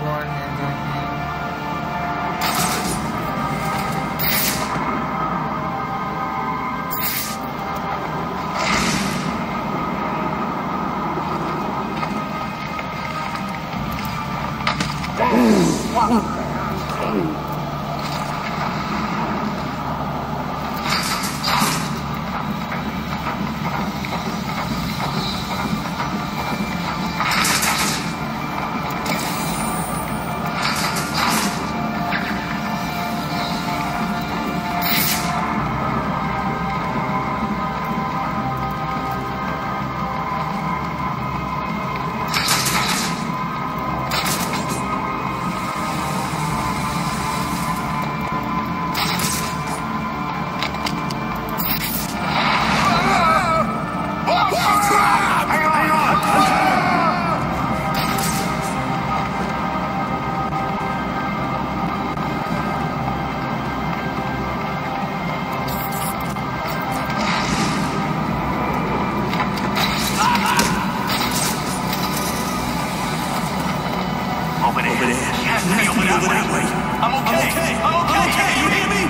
one and then I'm okay. I'm okay. I'm okay. You hear me?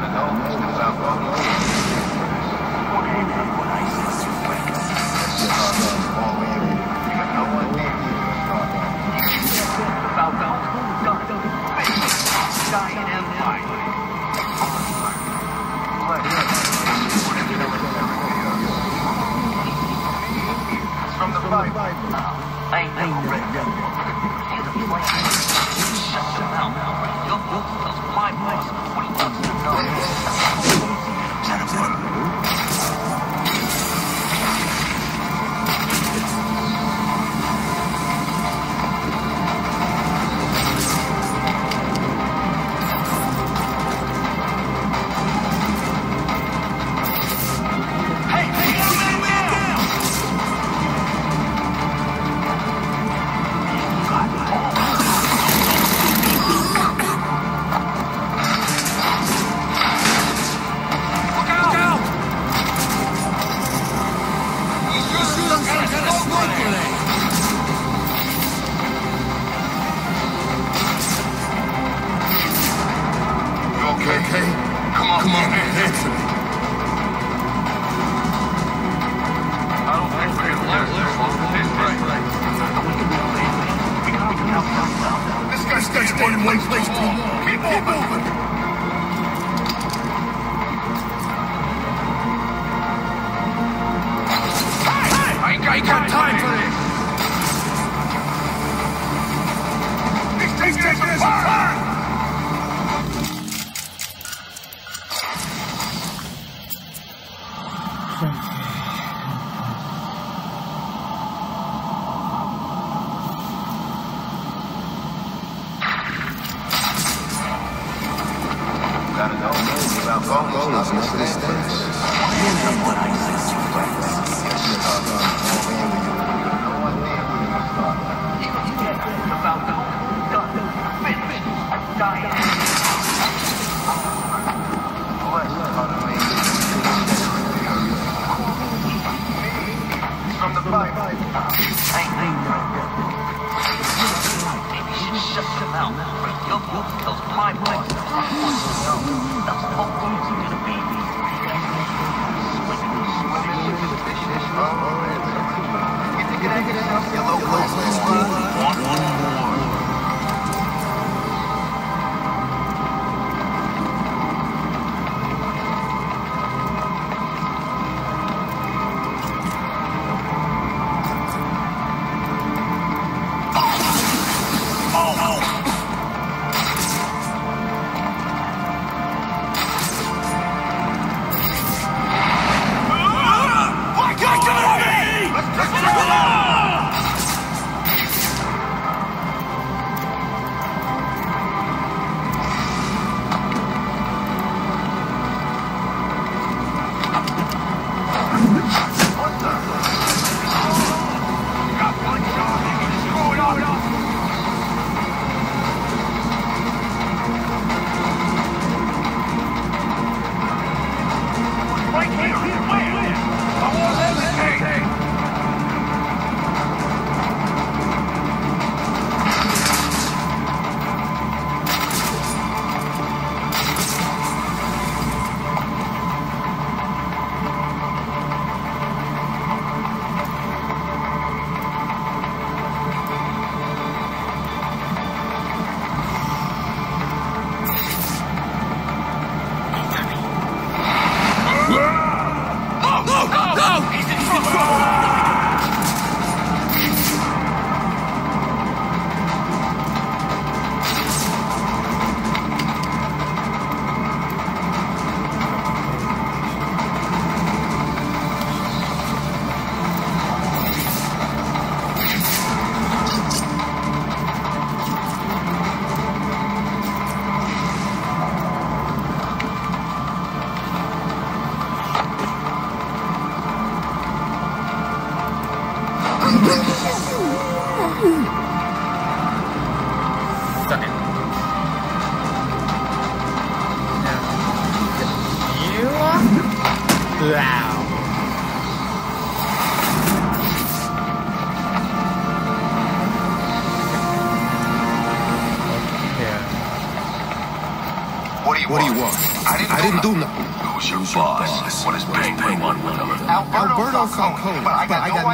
Cartão, descansar, vamos.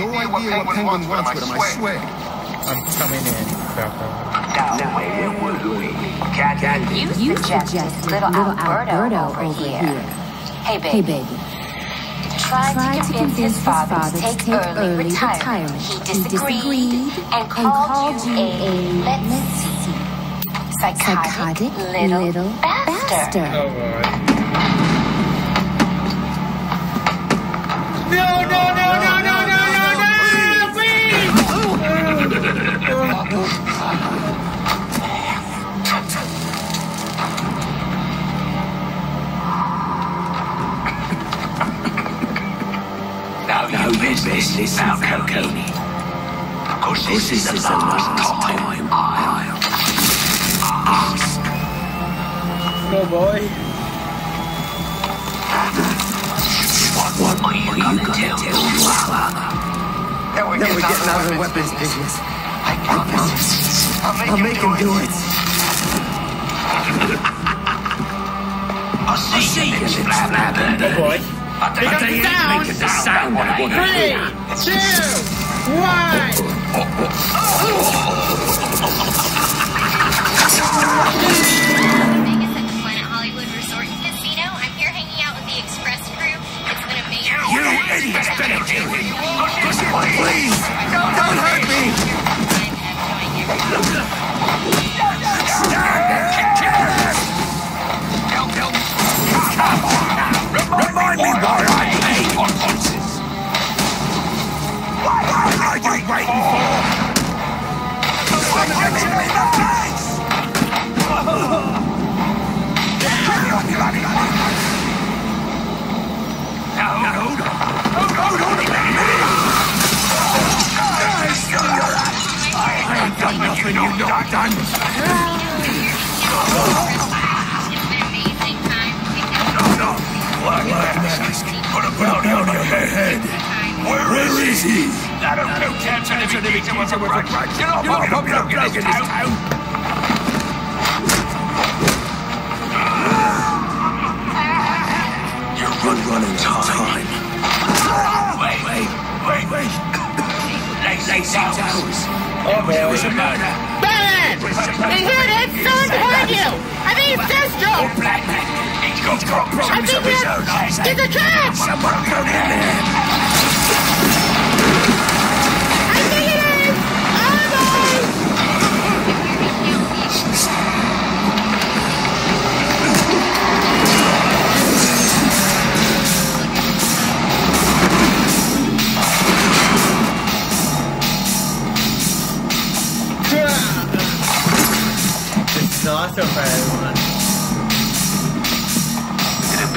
No idea what Penguin wants with him, I swear. I'm coming in, Falco. Now, where would we? Cat, You, You suggested little, Alberto, over, here. Hey, baby. Hey, baby. Tried, Tried to convince his father to take, early, retirement. He disagreed, and called, you a, let's see, psychotic, Psychotic little, little bastard. bastard. Oh boy. No, no, no, no, no, no, Now, now you best listen, Falcone. Because this, is the last time I'll ask. Oh boy. What, what are you going to tell your father? Then we Then get we get out out of the weapons business. I promise. I'll make him do it. I'll see you, Flabber. Oh boy. But they Pick up the ain't making the sound I want to hear. two, one. Vegas at the Planet Hollywood Resort and Casino. I'm here hanging out with the Express crew. It's. You idiots better kill him. Please, don't hurt me. I'm when you know I'm done. No, no. Black Mask. Put a bounty on your head. Where, Where is he? I don't know. Can't turn him into a right, right. You're. Run, running time. time. Wait, wait, wait, wait. Late, late hours. hours. Oh There was a murder. Ben! Hey, here it is! Someone's behind you! I think it's Destro! Black man. He's got problems I of think his own. A trap! Someone go down.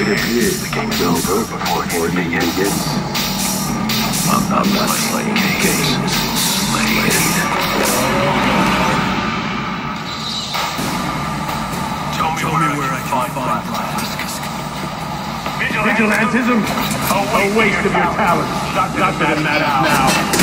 It appears the game's over before it begins. I'm, I'm not playing games. Slade. Tell me, Tell me where I can find flasks. Vigilantism? A waste of your talent. Not that it matters now.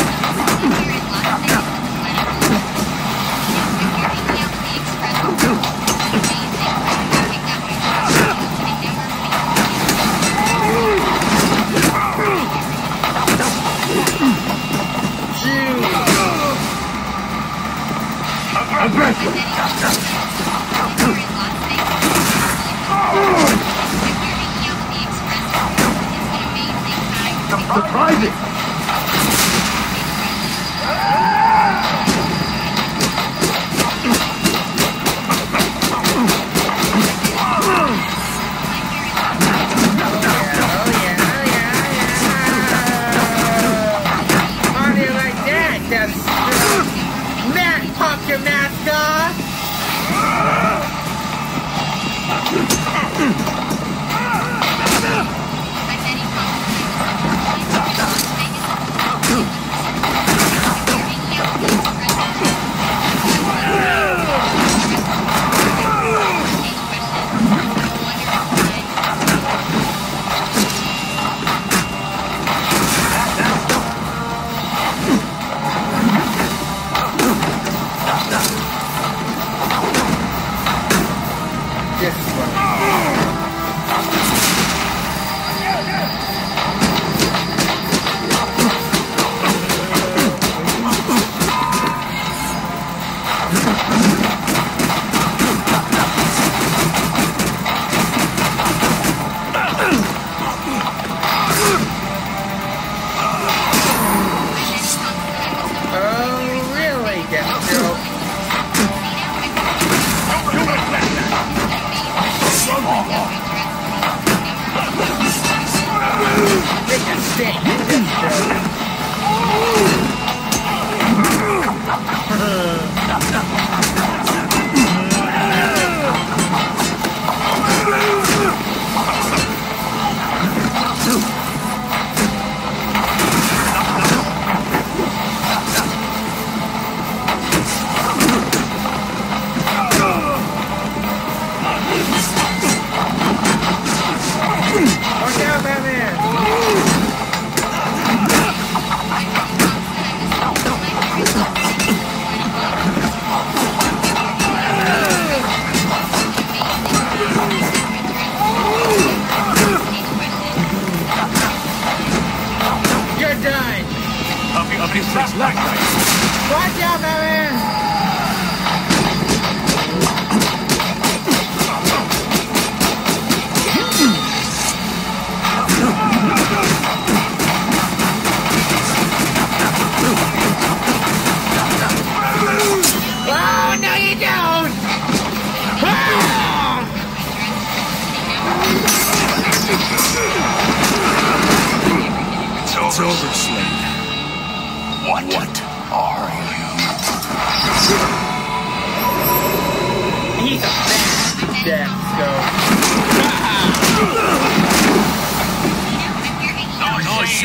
Aggressive.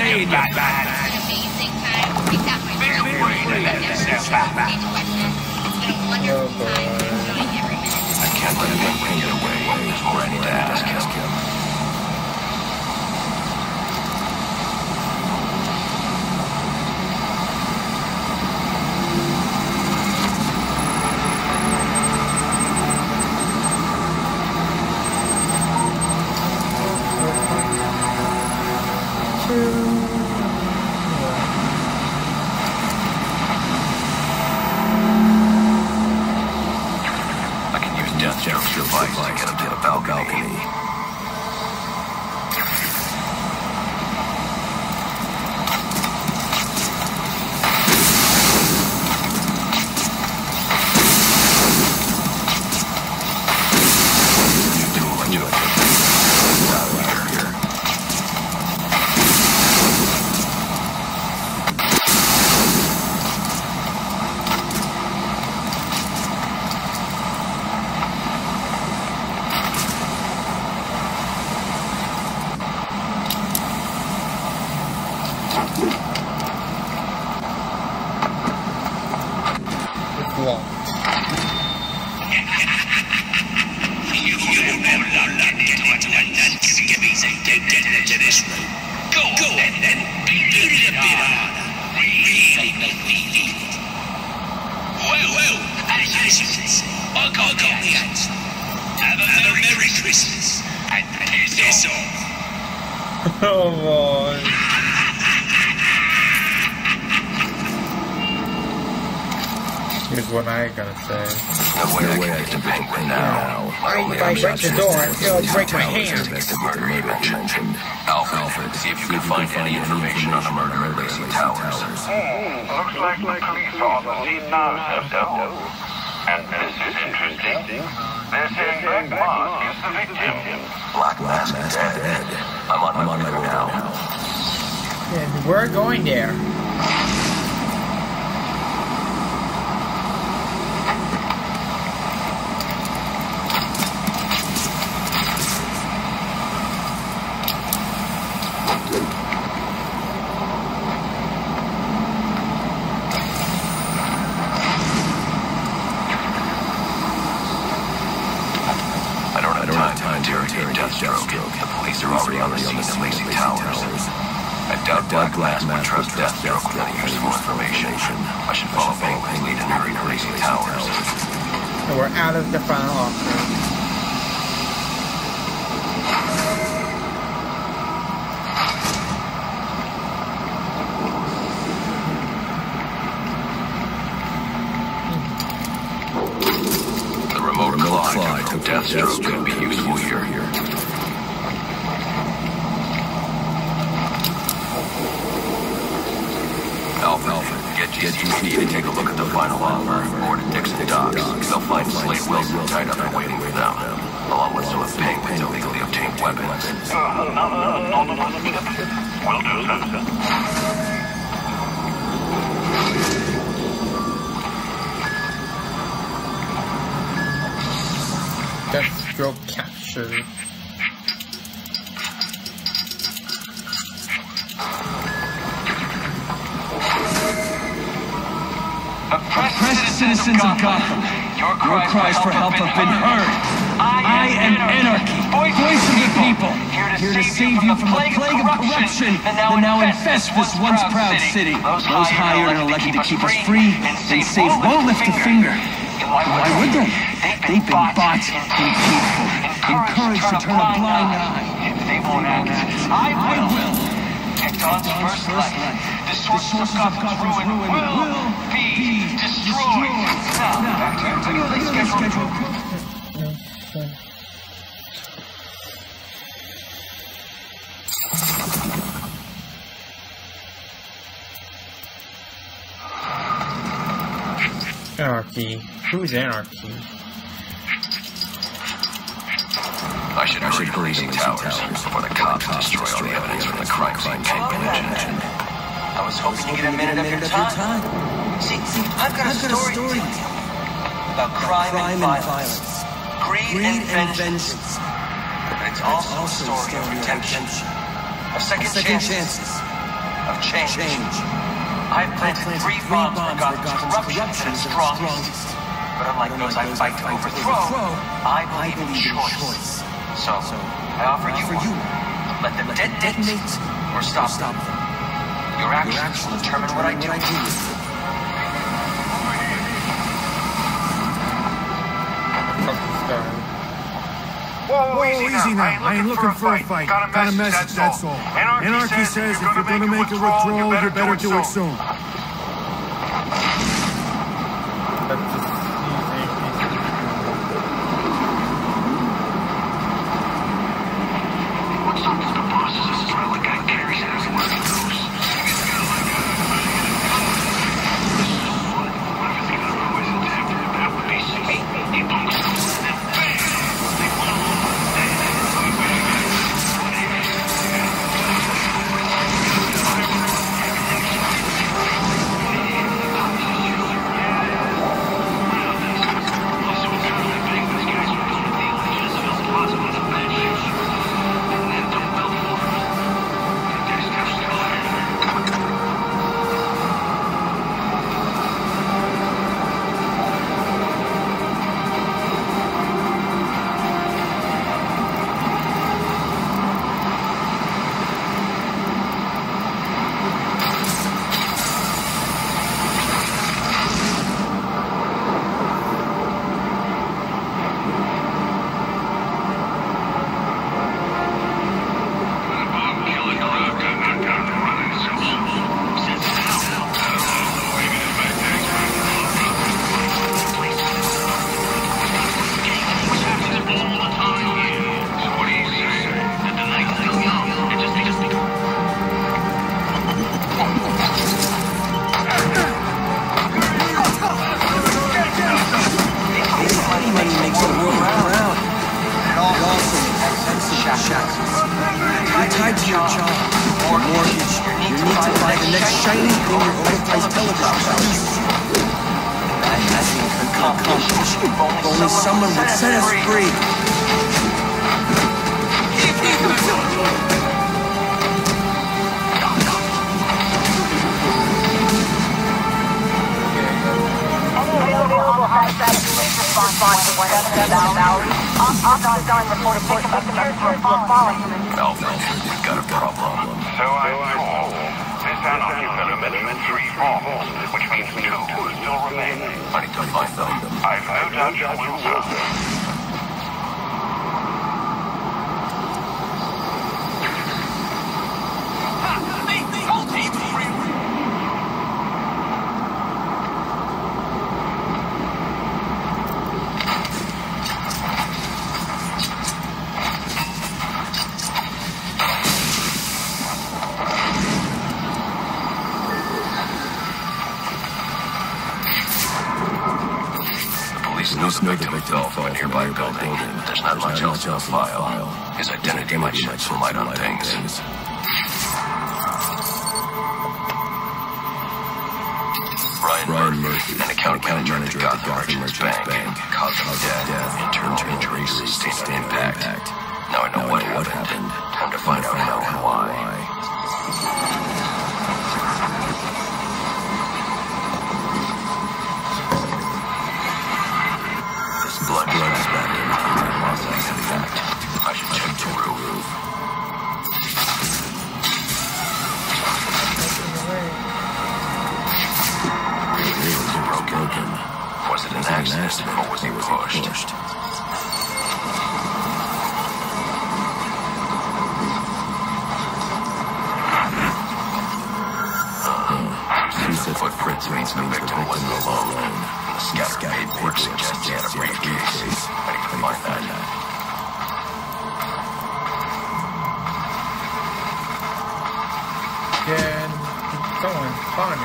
Nice seeing you, Batman. Amazing time. Exactly. Feel free to let yourself. It's been a wonderful time. Enjoying every minute. I can't let him get away or any to ask locked. Go on, then. Do it a bit harder. Really make me feel it. Well, well, as, you can see, I got, I got the answer. Have a, a Merry Christmas. And piss off. Oh boy. Here's what I gotta say. No way I can paint one now. I, if I break the door, it'll break my hand. the murder you mentioned. Alfred, see if you can find any information on the murder at Lacey Towers. Looks like the police are on the scene now, Sergio. And this is interesting. They're saying Black Mask is the victim. Black Mask dead. I'm on my way now. And we're going there. I don't have time to interrogate Deathstroke. The police are already on the scene at Lacey Towers. I doubt Black Mask would trust Deathstroke with any useful information. I should follow Bankman's lead and hurry to Lacey Towers. And we're out of the final offer. The remote Clyde took Deathstroke corruption that now infests this once proud city. Those hired and elected to keep us free and save won't lift a finger. Why would they? They've been bought and paid for, encouraged to turn a blind eye. They won't act. I will. At Dawn's first light, the source of Gotham's ruin will be destroyed. Now, back to your regularly scheduled Anarchy. Who's Anarchy? I should hurry to Lacey Towers before the cops destroy all the evidence from the crime scene Penguin mentioned. I was hoping to get a minute of your time. See, see, I've got a story to tell about crime, and violence, greed, and vengeance. But it's also a story of redemption, of second, chances, of change. I've planted three bombs for Gotham's corruption at its strongest. But unlike those I fight to overthrow, I believe in choice. So, I offer you one. Let them detonate or stop them. Your actions will determine what I do. Whoa, easy now. I ain't looking for a fight. Got a message, that's all. Anarchy says if you're gonna make a withdrawal, you better do it soon. just smile. Network suggests he had a. Can someone find?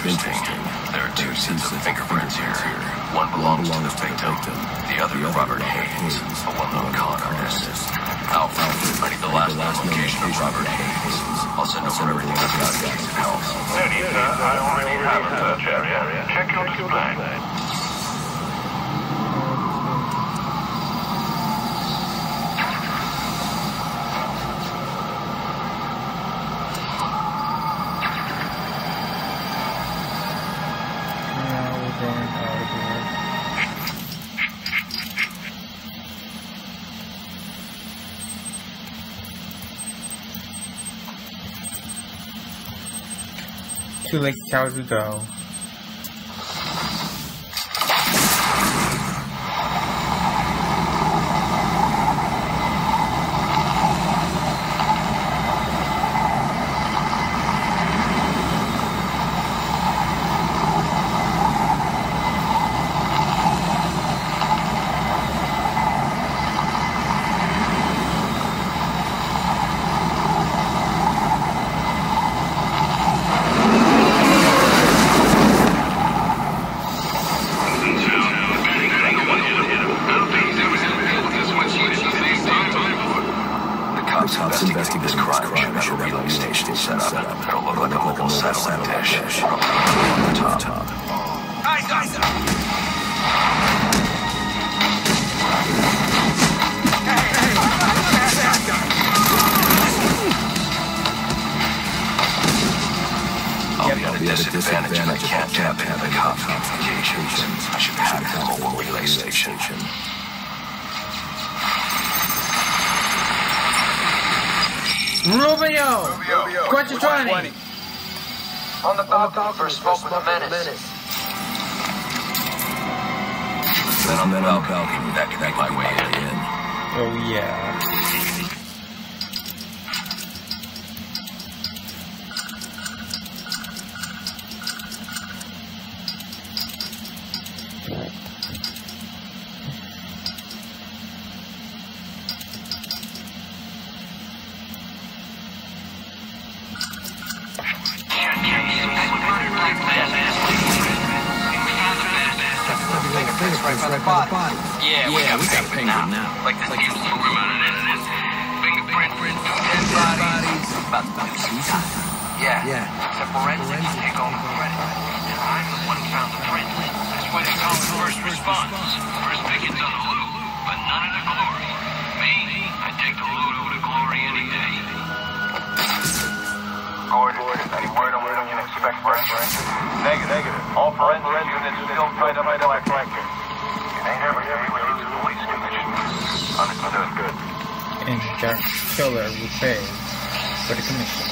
Interesting. There are two sets of fingerprints here. One belongs to the victim, the other to Robert Hayes, a well-known application of Robert I'll send over everything I've got. No need, sir. I have a search area. Check your display. cows it go. Right by the body. Yeah, we got penguin now. Like the deep sea Fingerprint, dead bodies. About to do some time. Yeah. Yeah. Except forensics take all the credit. I'm the one who found the print. That's why they call it first response. First pickings on the loot, but none of the glory. Me, I take the loot over the glory any day. Gordon, any word on when we can expect forensics? Negative. Negative. All forensic units still tied up by Black Blanket. Jack Killer will pay for the commission.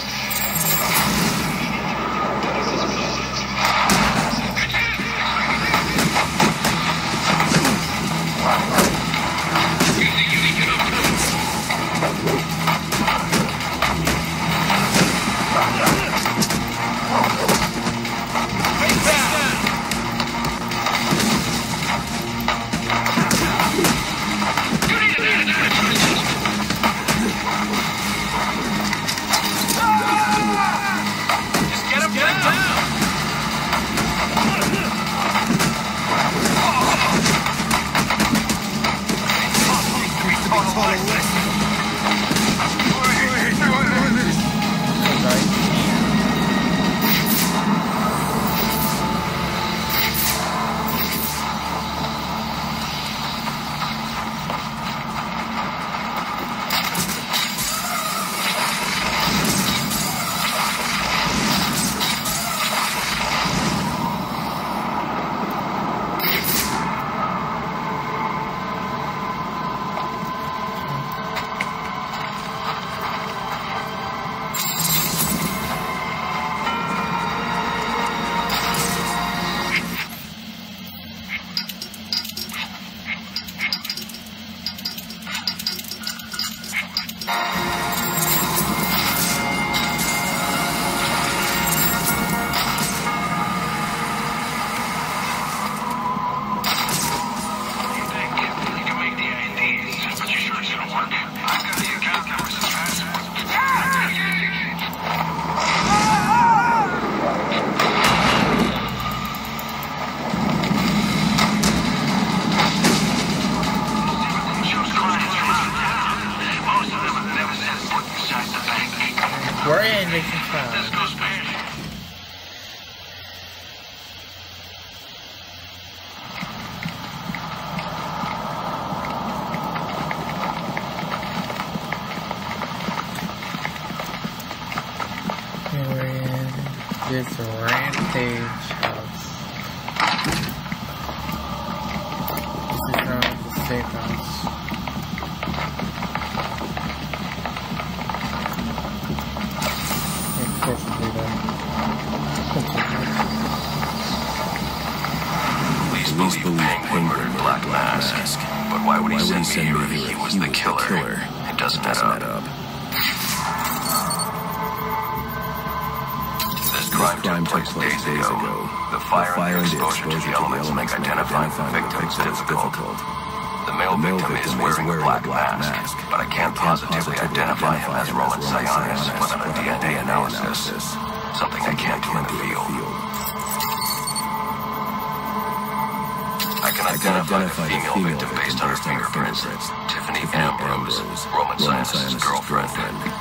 I can identify the female victim based on her fingerprints. Tiffany Ambrose, Roman Sionis' girlfriend,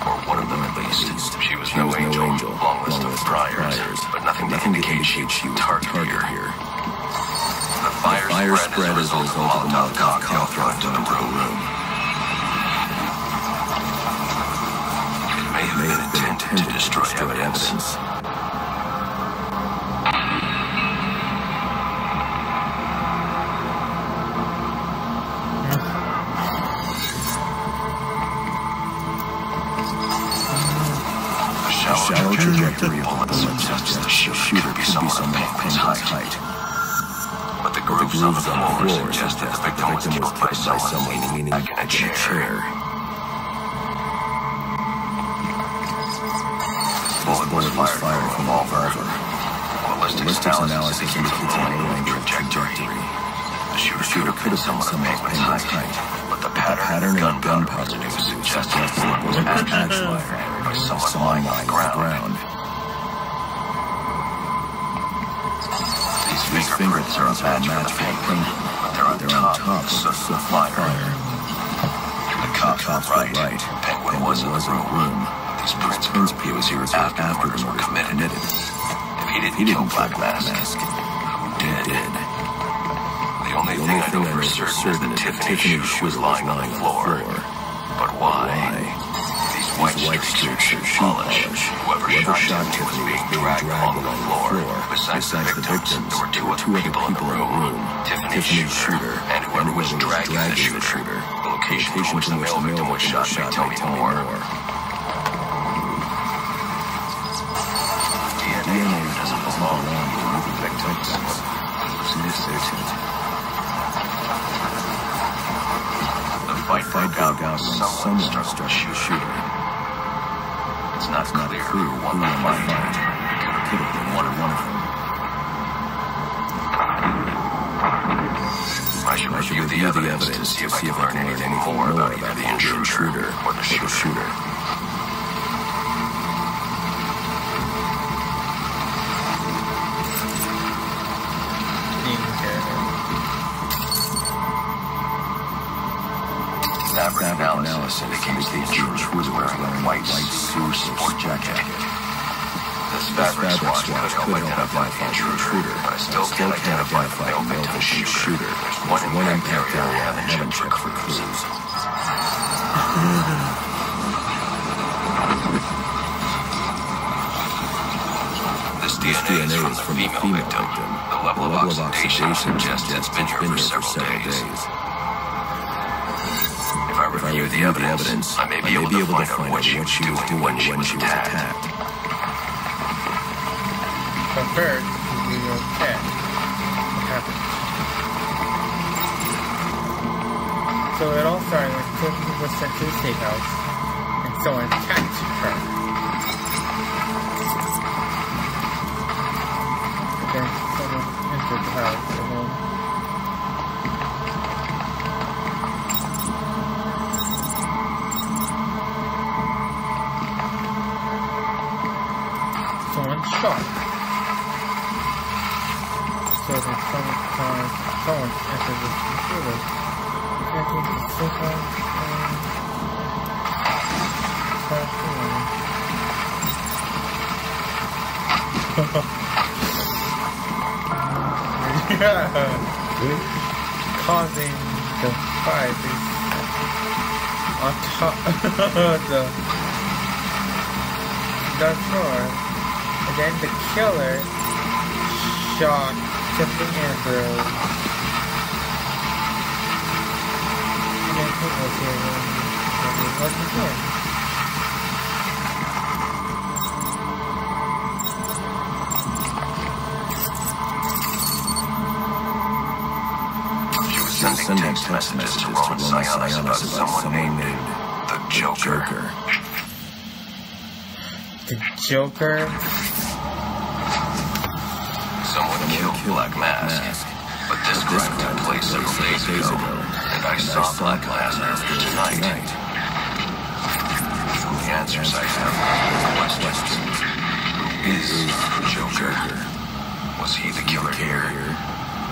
or one of them at least. She was no angel, long list of priors, but nothing to indicate she'd target here. The fire, spread as a result of the Molotov cocktail thrown into the room. It may have been intended to destroy evidence. Suggests the shooter could be someone of Penguin's height. But the grooves on the floor suggest that the victim was killed by someone leaning back in a chair. Bullet was fired from a revolver. Ballistics analysis indicates an A-angle trajectory. The shooter could have been someone of Penguin's height, but the pattern of gunpowder was suggesting the bullet was actually fired by someone lying on the ground. These fingerprints are a match for a penguin, but they're on top of the soot of the fire. The cops were right. Penguin was in the room. These Prince P was here after the murders were committed. If he didn't kill Black Mask, who did? The only thing I know for certain is that Tiffany's shoe was lying on the floor. These white are shoe polish. Whoever shot Tiffany was being dragged along the floor. Besides the victims, there were two other people in the room. Tiffany's shooter and whoever was dragging the shooter. The location from which the male victim was shot may tell me more. DNA doesn't belong to the victims. The fight broke out when someone struck the shooter. It's not clear who won the fight. It could have been one or one of them. I should review the evidence to see if I can learn anything more about either the intruder or the shooter. Fabric analysis indicates the intruder was wearing a white suit sport jacket. Fabric swatch could help identify the intruder, but I still can't identify the victim's shooter. There's one impact area I haven't checked for clues. This DNA is from the female victim. The level of oxidation suggests it's been here for several days. If I review the other evidence, I may be able to find out what she was doing when she was attacked. But first, we will check what happened. So it all started when Tiffany was sent to the steakhouse, and someone attacked her. And then someone entered the house, uh, the the and yeah. Causing the fight is on top the the floor. And then the killer shot Tiffany Ambrose. And then was here and he wasn't. She was sending text messages to Roman Sionis about someone named the Joker. The Joker. Someone killed Black Mask. But this crime took place several days ago, and I saw Black Mask earlier tonight. The answers I have are questions. Who is Joker? Was he the killer here?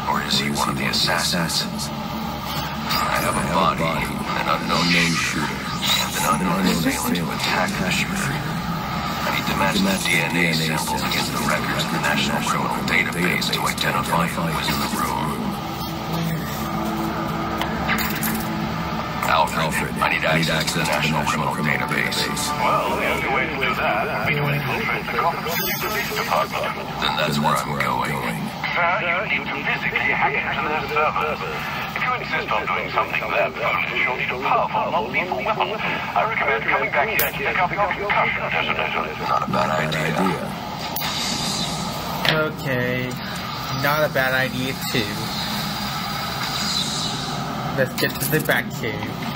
Or is he one of the assassins? I have a body, an unknown shooter, and an unknown assailant who attacked the shooter. I need to match the DNA samples against the records of the National Criminal Database to identify who was in the room. Alfred, I need access to the National Criminal Database. Well, the only way to do that would be to infiltrate the Gotham City Police Department. Then that's where I'm going. Sir, you need to physically hack into their servers. If you insist on doing something that foolish, you'll need a powerful, non-lethal weapon. I recommend coming back here to pick up your concussion detonator. Not a bad idea. Okay. Not a bad idea too. Let's get to the Batcave.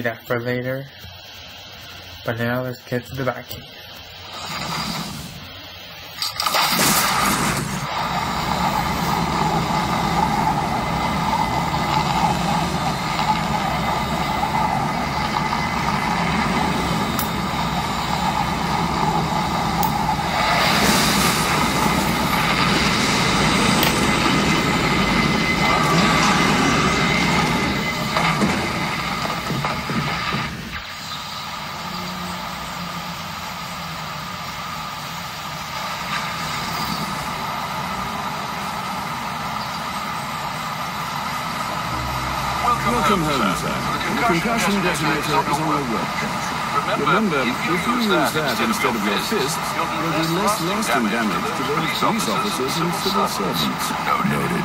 That for later. But now let's get to the backing. Welcome home, sir. The concussion detonator is on the workbench. Remember, if you use that instead of your fists, you'll do less lasting damage to those police officers and civil servants. Noted.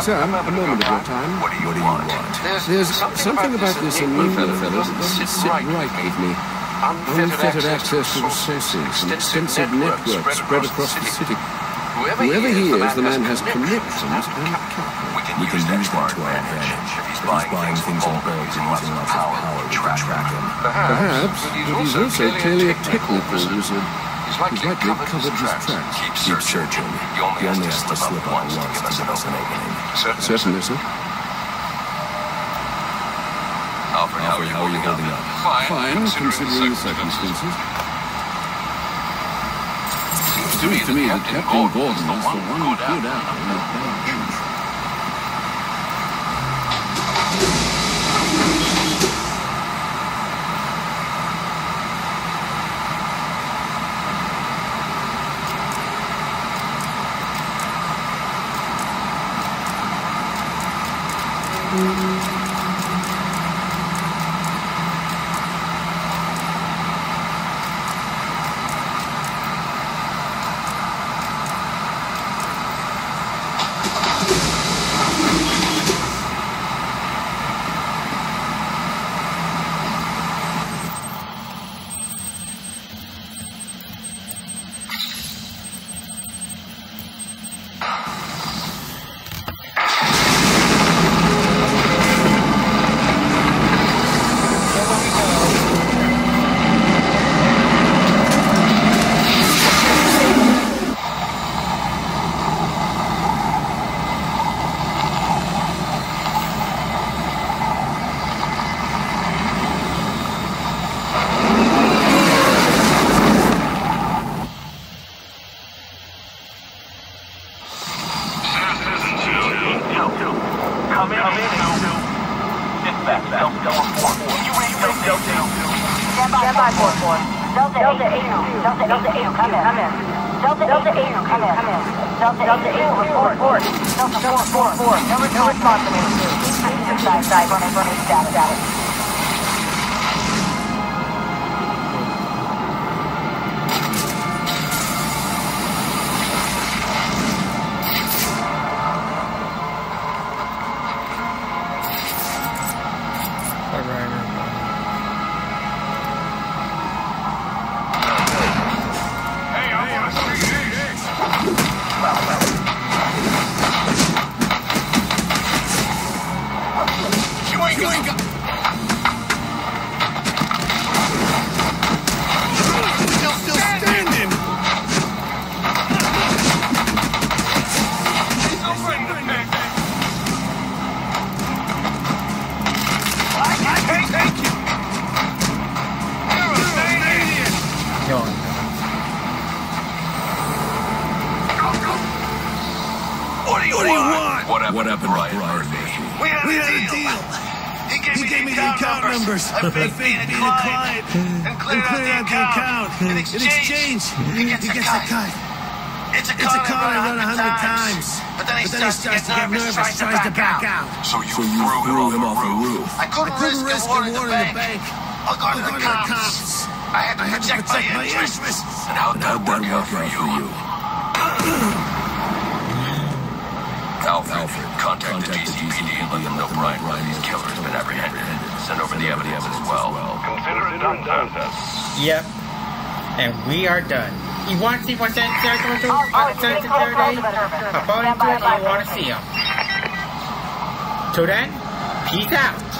Sir, a moment of your time. What do you, want? There's something about this Enigma fellow that doesn't sit right with me. Unfettered access to resources, an extensive network spread across the city. Whoever he is, the man has connections and capital. We can use that to our advantage. If he's buying things in bulk and using lots of power, we can track him. Perhaps, but he's also clearly a technical wizard. He's likely covered his tracks. Keep searching. He only has to slip up once to give us an opening. Certainly, sir. Alfred, how are you holding up? Fine, considering the circumstances. Seems to me that Captain Gordon is the one good out numbers. I I faked being a client and cleared out the account. In exchange, he gets a cut. It's a It's a con I run a hundred times. But then he But then he starts, starts to get nervous, tries to back out. So you, threw, him off the roof. I couldn't, I couldn't risk him him warning warning the bank. the bank. I'll go to I'll the go to the cops. cops. I had to I had to protect, protect my my interests. interests. And how'd that work out for you? Alfred, contact the GCPD and let them know Brian Riley's killer has been apprehended. Send over the evidence as well. Consider it done, done. Yep. And we are done. You want to see what's in Circle to Oh, oh, uh, Sunset stay close, Saturday? close, close. Hop into it by, if you want to see them. Till then, peace out.